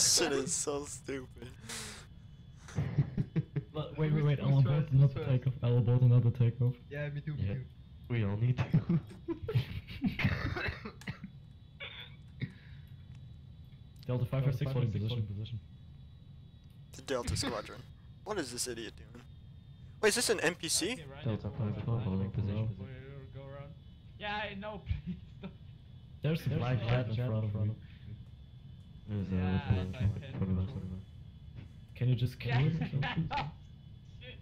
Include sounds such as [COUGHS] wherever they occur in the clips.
this shit is so stupid. [LAUGHS] But wait, wait, wait. Who's I'll abort another takeoff. I'll abort another takeoff. Yeah, me too, me Yeah. too. We all need to. [COUGHS] Delta 556 holding position. position. The Delta Squadron. What is this idiot doing? Wait, is this an NPC? Okay, right, Delta go around, 512 right, holding position. around, Go around. Yeah, I know, please don't. There's a black jet in front of me. There's a Yeah, little I jet can of us. Can you just kill Yeah. it? or? [LAUGHS] Shit.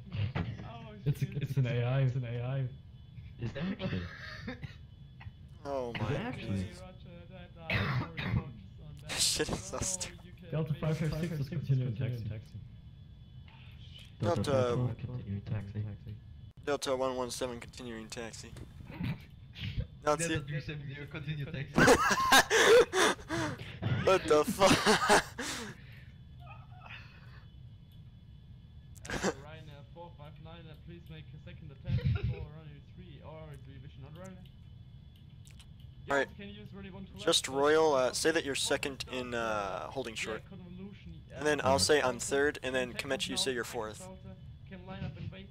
Oh, It's shit. it's an AI. It's an AI. Is that actually? [LAUGHS] Oh Is my. it actually? Okay, roger that. I will focus on that. This shit is so So stupid. Delta make- 556 is continuing taxi. Delta Delta- 512, continuing taxi. [LAUGHS] Delta 117 continuing taxi. Delta you. 370, continue taxi. What the fuck? Uh, Ryanair 459, uh, please make a second attempt for runway 3 or do you wish another runway? Alright. Can you use runway 1 to left? Just Royal, uh, say that you're second in uh, holding short. And then I'll say I'm third, and then Komechi, you say you're fourth. Delta, Can line up and wait.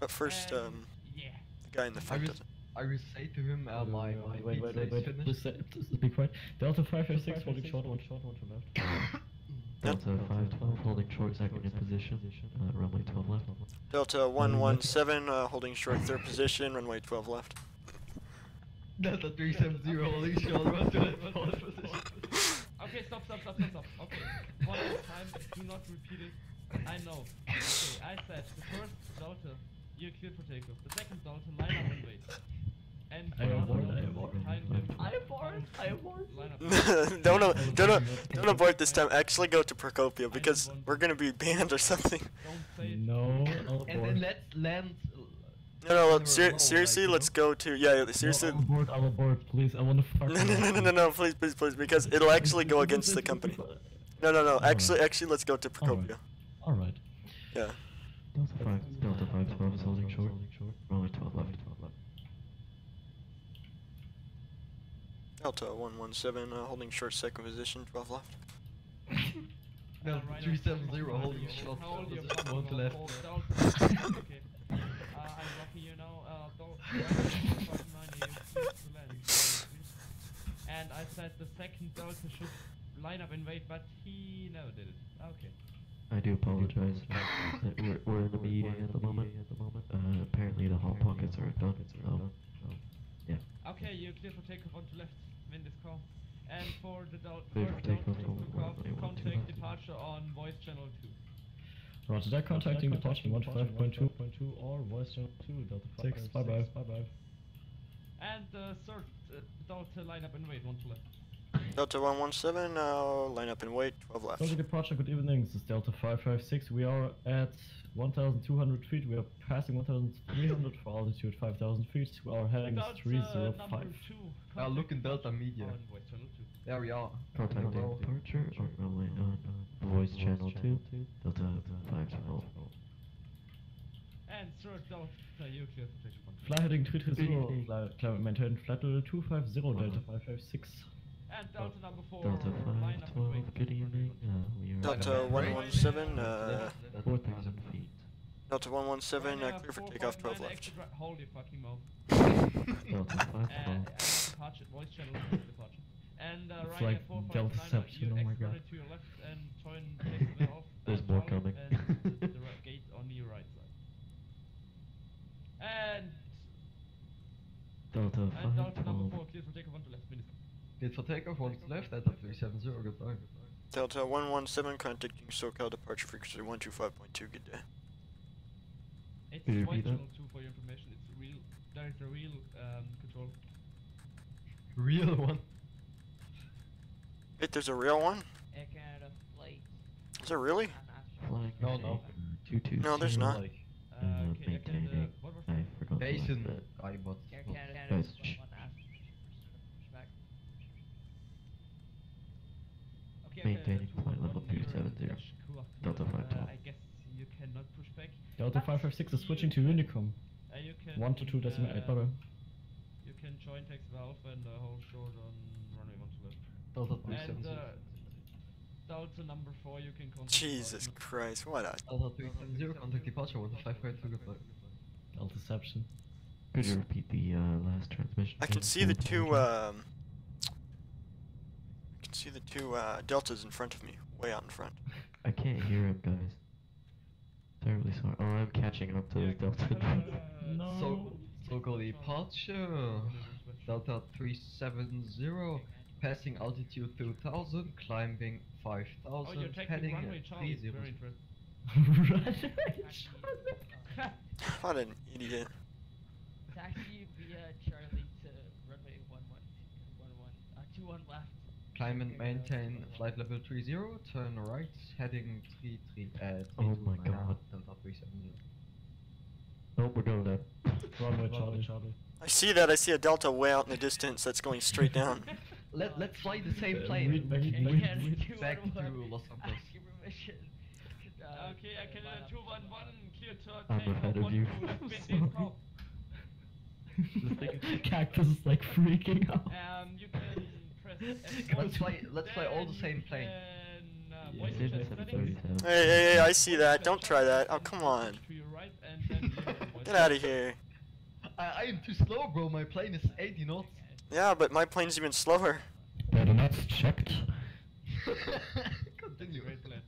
But first, um, Yeah. the guy in the front doesn't. I will say to him, uh, my, my wait, wait, wait, pizza wait, is wait. Please, finished. say- please be quiet. Delta 556 holding short, one short, one to left. Delta 512 holding short second in position. Uh, runway 12 left. Delta 117 uh, holding short third position, runway 12 left. Delta 370 holding short, one to left, position. Okay, stop, stop, stop, stop, stop. Okay, one at a time. Do not repeat it. I know. Okay, I said the first Delta, you're clear for takeoff. The second Delta, line up and wait. And I the am other bored, I Delta am bored. behind him, I am bored, I am bored. line up and wait. don't uh, don't uh, don't abort this time. Actually, go to Procopio because we're gonna be banned or something. Don't say it. No, I'll And then let's land. No, no, Never let, ser- seriously, let's go to yeah. Seriously, No, I'll abort, I'll abort, please. I want to [LAUGHS] fuck no, no, no, no, no, no, please, please, please, because it'll actually go against the company. [LAUGHS] No, no, no. Actually, actually, let's go to Procopio. Alright. Yeah. Delta 5, Delta 512 is holding short. Runway 12 left. Delta 117 uh, holding short second position, 12 left. [LAUGHS] Delta Uh, 370 holding short, hold your position, fucking one to left. [LAUGHS] okay. Uh, I'm blocking you now. Uh, [LAUGHS] don't. Right, fucking nine, you please to And I said the second Delta should line up and wait, but he never did it. Okay. I do apologize. Uh, [LAUGHS] we're, we're in a meeting at the moment. Uh, apparently the hot pockets are done. So, yeah. Okay, you're clear for takeoff onto left. Win this call. And for the Delta, first Delta takeoff to on took off, runway one two contact departure on voice channel 2. Roger that, contacting departure 15.2 or voice channel 2, Delta 6, bye bye. Bye bye. And the third uh, Delta line up and wait, one to left. Delta 117, uh, line up and wait, 12 left. Delta departure, good evening. This is Delta 556. We are at 1,200 feet. We are passing 1,300 for altitude 5,000 feet. We are heading Delta 305. number 2. Uh, look in Delta Media. On voice channel 2. There we are. Contacting departure on runway on voice channel 2. Delta 512. And third Delta, you clear for takeoff Fly heading 330, [LAUGHS] maintain flat level 250, Delta 556. And Delta number 4, Delta line up 512, good evening. Uh, we are Delta at 117, uh, 4,000 feet. Delta 117, uh, Ryanair clear for takeoff, 12 left. Hold your fucking mouth. [LAUGHS] Delta And, 512. and departure, voice channel departure. And uh, It's Ryanair like 459, Deltaception, you oh my God. right to your left and join [LAUGHS] takeoff off. There's more coming. [LAUGHS] And the right gate on your right side. And Delta And Delta number 4, 512. clear for takeoff onto left, minister. Cleared for takeoff, one left, Delta 370, goodbye. Delta 117, contacting SoCal departure frequency 125.2, good day. It's Could you repeat that? channel 2 for your information, it's real, there is a real um, control. Real one. Wait, there's a real one? Air Canada flight. Is there really? Flying No, no. 220. No, there's not. Like, Uh, okay, Air Canada, what was I forgot the last Basin bit. iBot. Air. Canada Guys, is shh. one ask respect. Okay, Maintaining okay, flight level 211, 270. Delta uh, 512. I guess you cannot push back. Delta 556 is switching to Unicom. Uh, you can, 1 to 2 decimal 8, bye uh, bye. You can join text valve and uh, hold short on runway 1 to left. Delta And 370. uh, Delta number 4, you can contact Jesus Delta. Christ, what a. Delta 370, contact departure 1552, goodbye. Deltaception. Could you repeat the uh, last transmission? I can see the two, um. I can see the two, uh, deltas in front of me, way out in front. I can't hear him, guys. Terribly sorry. Oh, I'm catching up to Yeah, the Delta. uh, [LAUGHS] No. So, so go departure. Delta 370, passing altitude 2000, climbing Oh, you're 5000, taking heading runway at Charlie. 30. Very interesting. right. [LAUGHS] What an idiot. Taxi via Charlie to runway 11, 11, uh, 21 left. Climb and maintain flight level 30, turn right, heading 33 at Oh my 329, God. Delta 370. Nope, we're going [LAUGHS] up. Runway Charlie. Charlie. I see that, I see a delta way out in the distance that's going straight [LAUGHS] down. Let, let's fly the same Uh, plane. read back- Okay, read- yeah, back to 211, Los Santos. [LAUGHS] Ask your permission. Uh, Okay, I can line uh, up. 211, clear to I'm ahead of you. one two, spin in pop. Cactus is like freaking out. Um, you can press F1 [LAUGHS] Let's fly- let's fly all the same plane. uh, Yeah, voice save chat it Seven settings. thirty-seven. Hey, hey, hey, I see that. Don't try that. Oh, come on. To your right, and then you can [LAUGHS] voice Get out of here. I, I am too slow, bro. My plane is 80 knots. Yeah, but my plane's even slower. Better not checked. [LAUGHS] Continue. Great plan.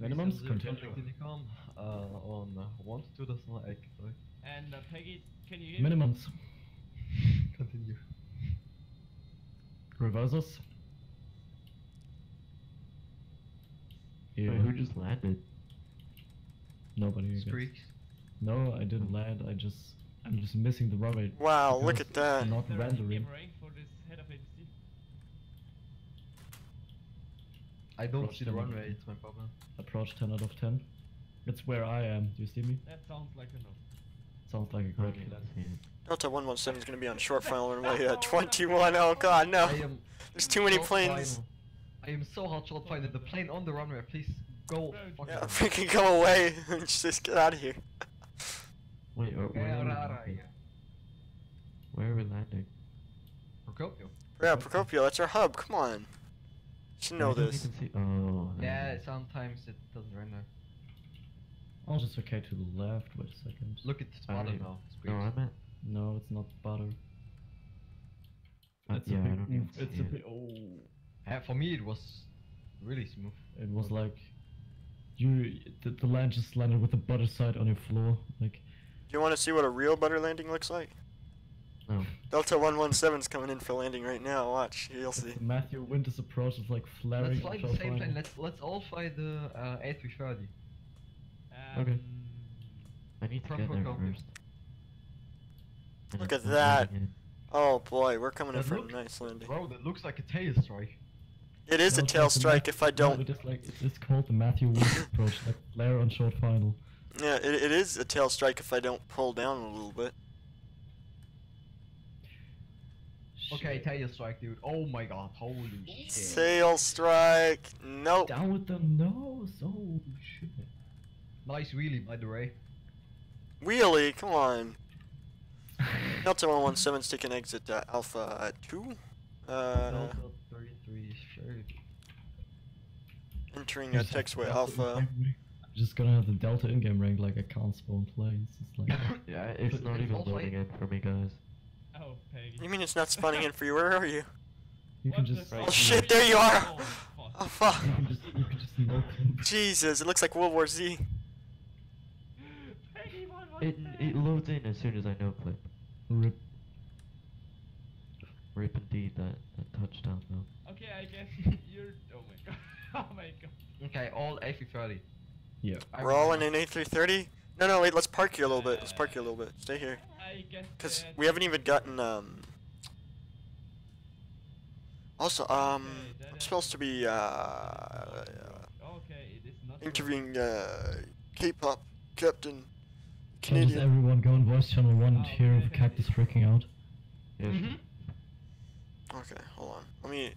Minimums, continue. contact uh, on uh, 1 to 2 decimal egg, sorry. And uh, Peggy, can you hear? Minimums. Continue. Reversers. Wait, Yeah. who just landed? Nobody. I No, I didn't land. I just, I'm just missing the runway. Wow, look at that. Not There is rendering. for this head of I don't Approach see the them. runway, it's my problem. Approach 10 out of 10. That's where I am. Do you see me? That sounds like a no. Sounds like a great Okay, plan. [LAUGHS] Delta 117 is going to be on short final runway uh, [LAUGHS] 21. Oh, God, no. I am There's too many planes. final. I am so hot short final. The plane on the runway, please go. Very fuck Yeah, freaking [LAUGHS] go away. just get out of here. Wait, where, Where are we are landing? you? Where are we landing? Procopio. Yeah, Procopio, that's our hub. Come on. You should know this. see- Oh. Yeah, sometimes it doesn't render. I'll just okay to the left. Wait a second. Look at the I- spotter now. No, I'm at. No, it's not butter. It's yeah, a I big, don't even it's see a it. big. Oh. Uh, for me, it was really smooth. It was like you the, the land just landed with the butter side on your floor. Like Do you want to see what a real butter landing looks like? No. Delta 117's coming in for landing right now. Watch, you'll see. Matthew Winters approach is like flaring. Let's fly the same plane. Let's let's all fly the uh, A330. Okay. I need to From get there Procopio. first. And Look at that. Oh boy, we're coming in That for a nice landing. Bro, that looks like a tail strike. It is No, a tail strike if I don't. it is like it's, it's called the Matthew Winters [LAUGHS] approach, like flare on short final. Yeah, it, it is a tail strike if I don't pull down a little bit. Okay, tail strike, dude. Oh my god, holy shit. Tail strike. Nope. Down with the nose. Oh shit. Nice wheelie, by the way. Wheelie, come on. [LAUGHS] Delta 117's taking exit uh, Alpha at 2. Uh, Delta 33, sure. entering uh, Just have taxiway Alpha. I'm just gonna have the Delta in-game rank like I can't spawn planes. It's like [LAUGHS] [LAUGHS] Yeah, it's not even also loading in for me, guys. oh, Peggy. You mean it's not spawning in for you? Where are you? you can What the just fuck? Oh shit, there you are! Oh, Oh fuck. fuck. you can just you can just. Jesus, it looks like World War Z. Peggy, what was It it loads in as soon as I no clip. Rip. Rip indeed that that touchdown though. Okay, I guess [LAUGHS] [LAUGHS] you're. Oh my god. [LAUGHS] Oh my god. Okay, all A330. Yeah. We're all in an A330? No, no, wait, let's park you a little bit. Let's park you a little bit. Stay here. I guess. Because that- we haven't even gotten, um... Also, um, I'm supposed to be, uh... Okay, it is not. interviewing, uh, K-pop captain, Can just Canadian. everyone go on voice channel one and Oh, hear okay. Cactus freaking out? Yeah. Mhm. Okay, hold on. Let me